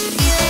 Yeah.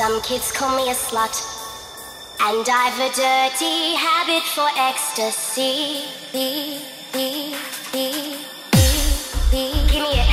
Some kids call me a slut, and I've a dirty habit for ecstasy. Give me an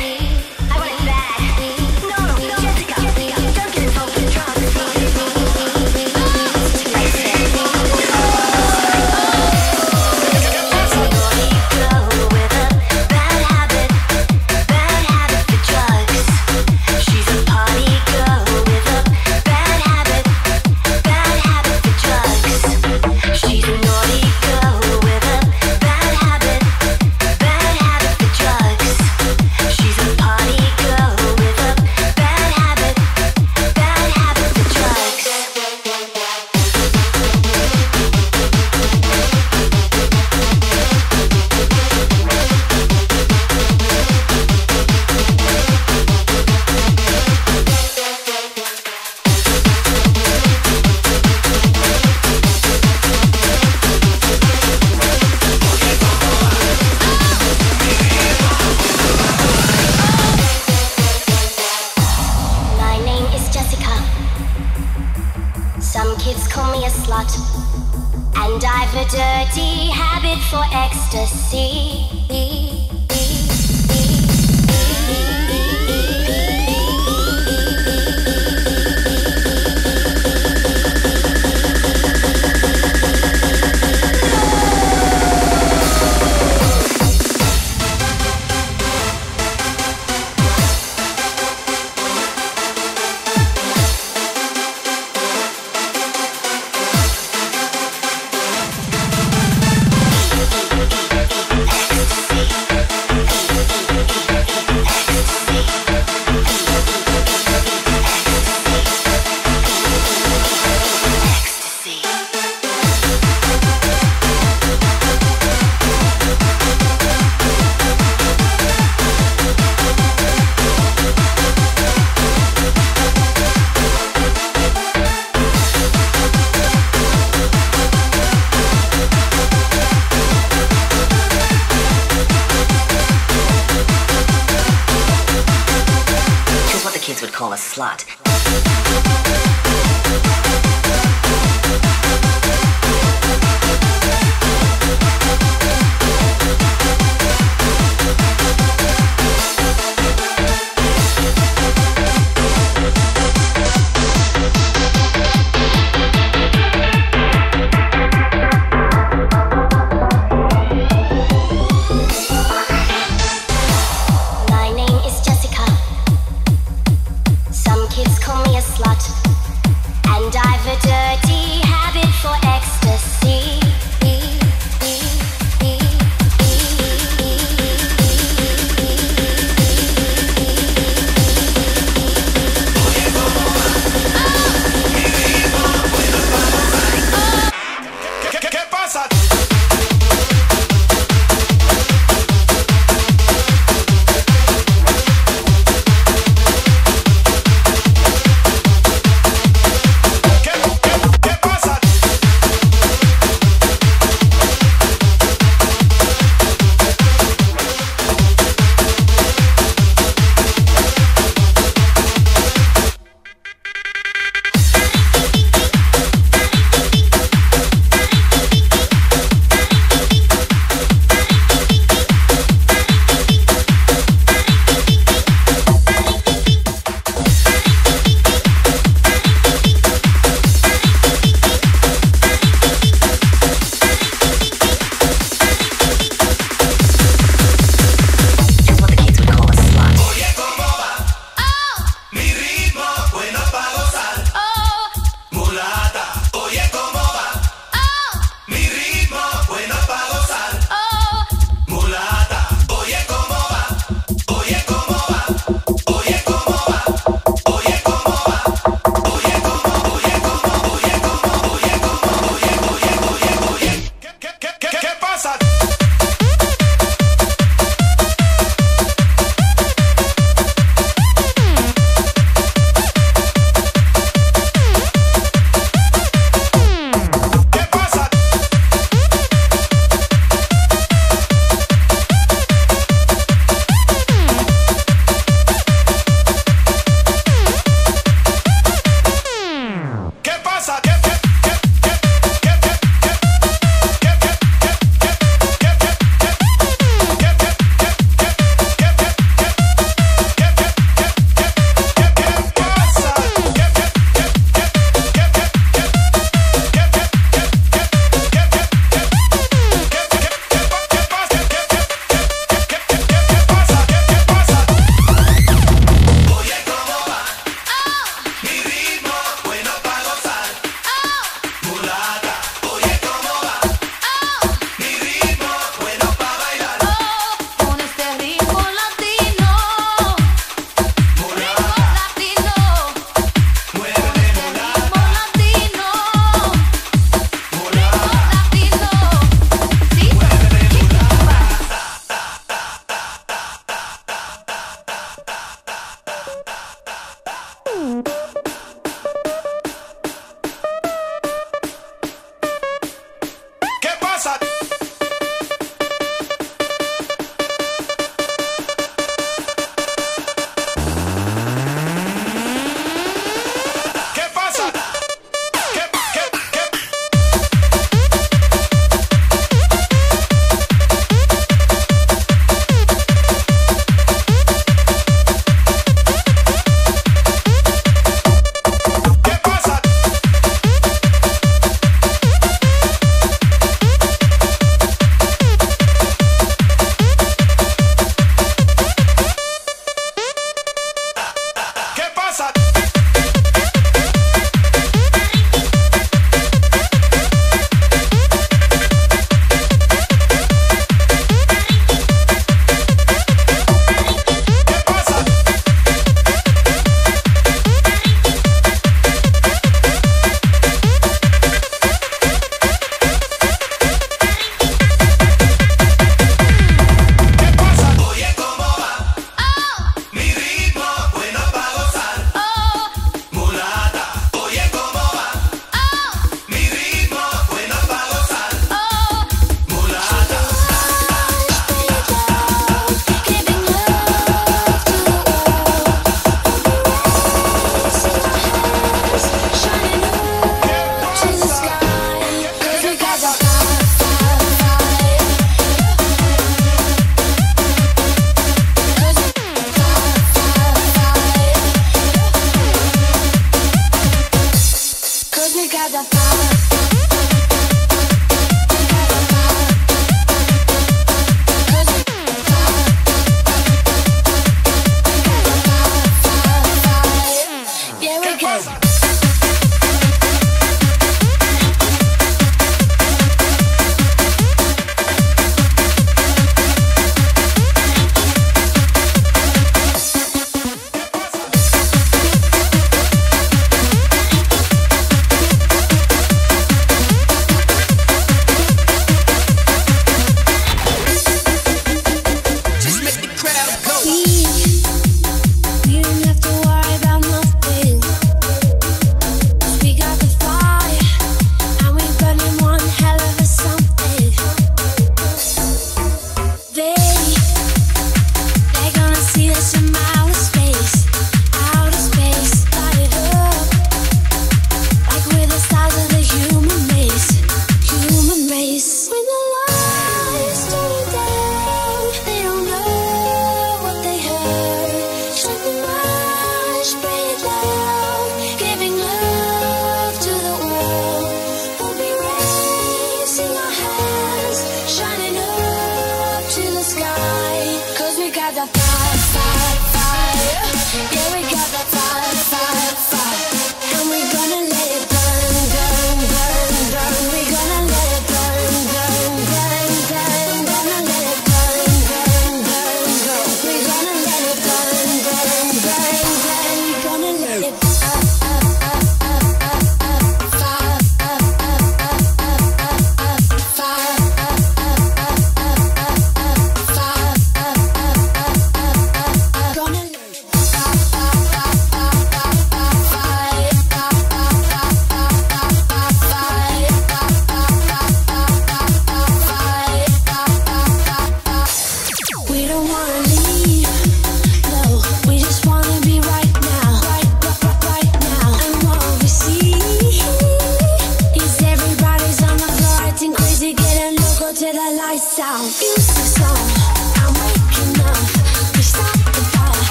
desligada, fala.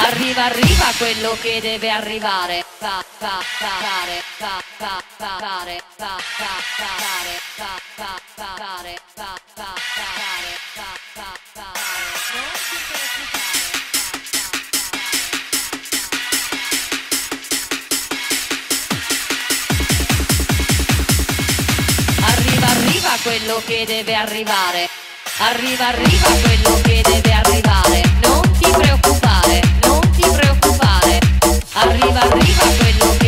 Arriva, arriva quello che deve arrivare. Tare, ta, ta, ta, tare, ta, ta, ta, tare, ta, ta, ta, tare, ta, ta, ta, tare, ta, ta, ta, tare. Non ti preoccupare. Arriva, arriva quello che deve arrivare. Arriva, arriva quello che deve arrivare. Non ti preoccupare. Arriba, arriba, suelo.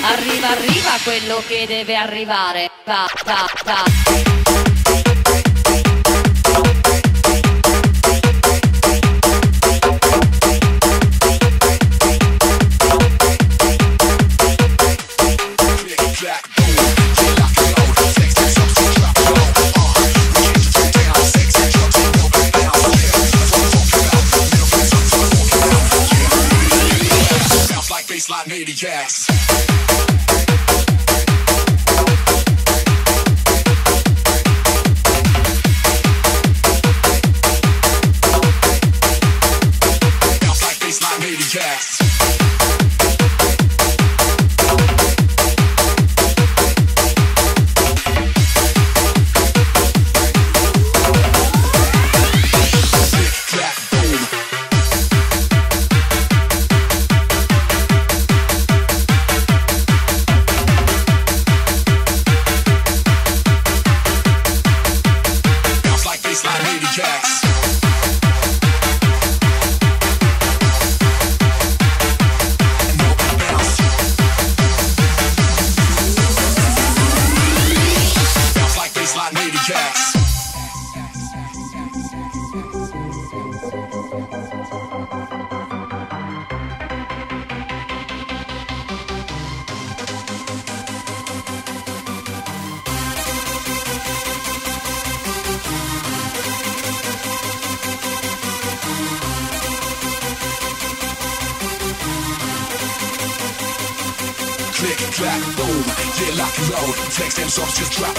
Arriva, arriva quello che deve arrivare. Ta, ta, ta.